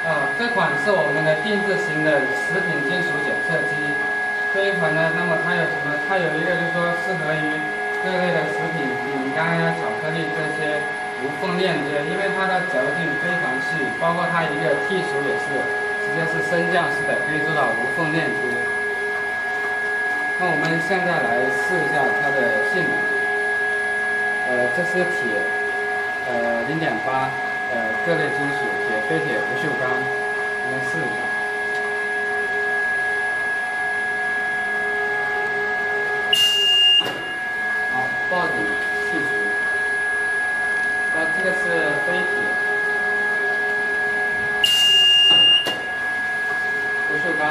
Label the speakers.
Speaker 1: 啊，这款是我们的定制型的食品金属检测机。这一款呢，那么它有什么？它有一个就是说适合于各类的食品、饼干呀、巧克力这些无缝链接，因为它的嚼劲非常细，包括它一个剔除也是直接是升降式的，可以做到无缝链接。那我们现在来试一下它的性能。呃，这是铁，呃，零点八，呃，各类金属，铁、非铁、报警器具。那这个是飞铁，不锈钢。